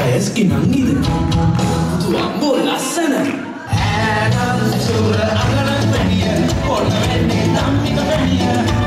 ඇස්කි නංගිද පුතු අම්බෝ ලස්සන. ඇනම් සුර අගන පැනිය ඔන්න වෙන්නේ තම්මික පැනිය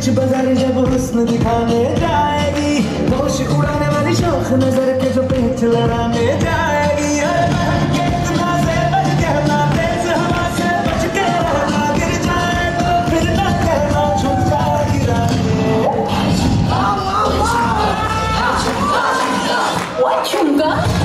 बीच बाज़ार जब हुस्न दिखाने जाएगी, होश उड़ाने वाली शौक नज़र के जो पेच लड़ाने जाएगी What you got?